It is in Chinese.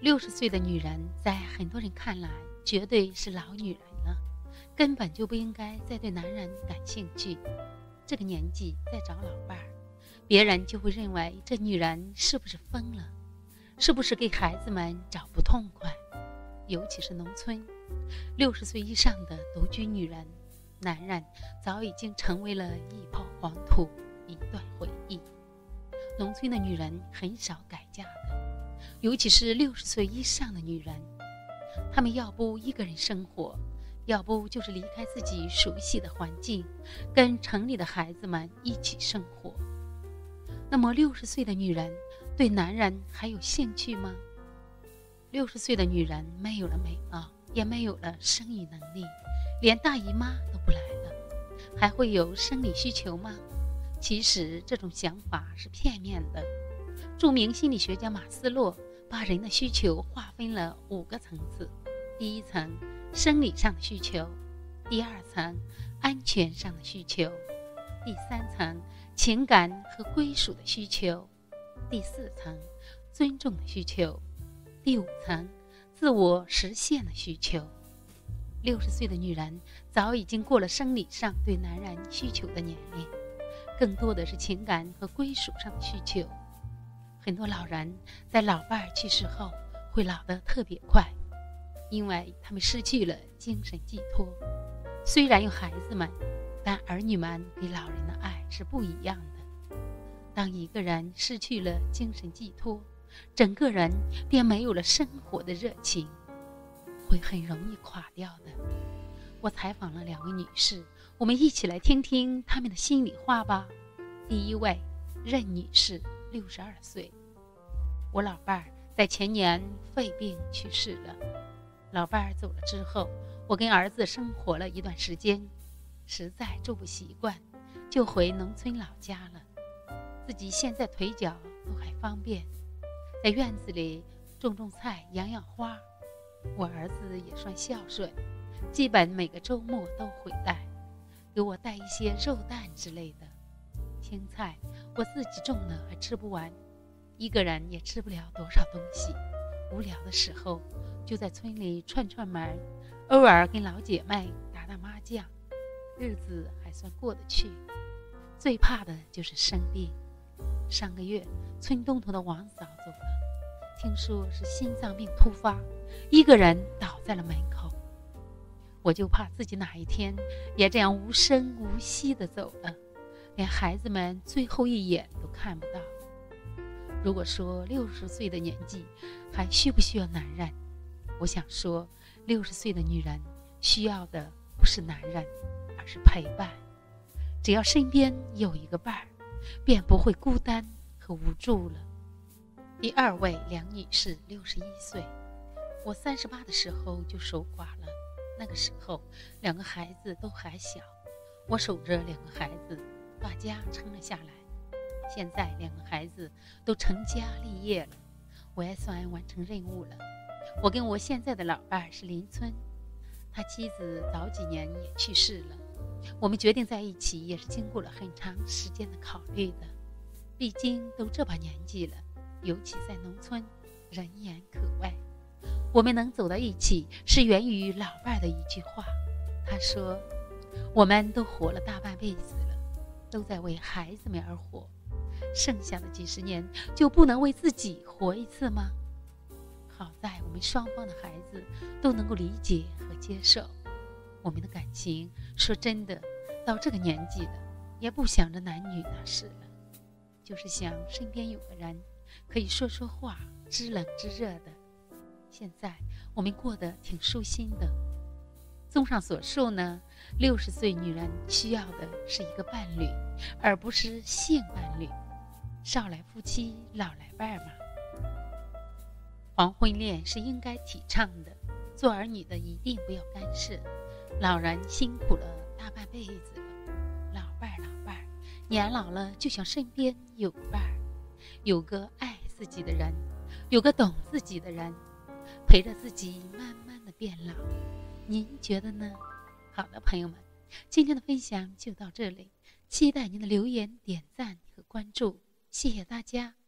六十岁的女人，在很多人看来，绝对是老女人了，根本就不应该再对男人感兴趣。这个年纪再找老伴儿，别人就会认为这女人是不是疯了，是不是给孩子们找不痛快？尤其是农村，六十岁以上的独居女人，男人早已经成为了一泡黄土，一段回忆。农村的女人很少改嫁。尤其是六十岁以上的女人，她们要不一个人生活，要不就是离开自己熟悉的环境，跟城里的孩子们一起生活。那么，六十岁的女人对男人还有兴趣吗？六十岁的女人没有了美貌，也没有了生育能力，连大姨妈都不来了，还会有生理需求吗？其实，这种想法是片面的。著名心理学家马斯洛。把人的需求划分了五个层次：第一层，生理上的需求；第二层，安全上的需求；第三层，情感和归属的需求；第四层，尊重的需求；第五层，自我实现的需求。六十岁的女人早已经过了生理上对男人需求的年龄，更多的是情感和归属上的需求。很多老人在老伴儿去世后会老得特别快，因为他们失去了精神寄托。虽然有孩子们，但儿女们给老人的爱是不一样的。当一个人失去了精神寄托，整个人便没有了生活的热情，会很容易垮掉的。我采访了两位女士，我们一起来听听她们的心里话吧。第一位，任女士，六十二岁。我老伴儿在前年肺病去世了。老伴儿走了之后，我跟儿子生活了一段时间，实在住不习惯，就回农村老家了。自己现在腿脚都还方便，在院子里种种菜、养养花。我儿子也算孝顺，基本每个周末都回来，给我带一些肉蛋之类的。青菜我自己种的，还吃不完。一个人也吃不了多少东西，无聊的时候就在村里串串门，偶尔跟老姐妹打打麻将，日子还算过得去。最怕的就是生病。上个月村东头的王嫂走了，听说是心脏病突发，一个人倒在了门口。我就怕自己哪一天也这样无声无息地走了，连孩子们最后一眼都看不到。如果说六十岁的年纪还需不需要男人？我想说，六十岁的女人需要的不是男人，而是陪伴。只要身边有一个伴儿，便不会孤单和无助了。第二位梁女士，六十一岁。我三十八的时候就守寡了，那个时候两个孩子都还小，我守着两个孩子，把家撑了下来。现在两个孩子都成家立业了，我也算完成任务了。我跟我现在的老伴儿是邻村，他妻子早几年也去世了。我们决定在一起也是经过了很长时间的考虑的。毕竟都这把年纪了，尤其在农村，人言可畏。我们能走到一起，是源于老伴儿的一句话。他说：“我们都活了大半辈子了，都在为孩子们而活。”剩下的几十年就不能为自己活一次吗？好在我们双方的孩子都能够理解和接受我们的感情。说真的，到这个年纪了，也不想着男女大事了，就是想身边有个人可以说说话，知冷知热的。现在我们过得挺舒心的。综上所述呢，六十岁女人需要的是一个伴侣，而不是性伴侣。少来夫妻老来伴儿嘛，黄昏恋是应该提倡的。做儿女的一定不要干涉。老人辛苦了大半辈子了，老伴儿老伴儿，年老了就想身边有个伴儿，有个爱自己的人，有个懂自己的人，陪着自己慢慢的变老。您觉得呢？好的，朋友们，今天的分享就到这里，期待您的留言、点赞和关注。谢谢大家。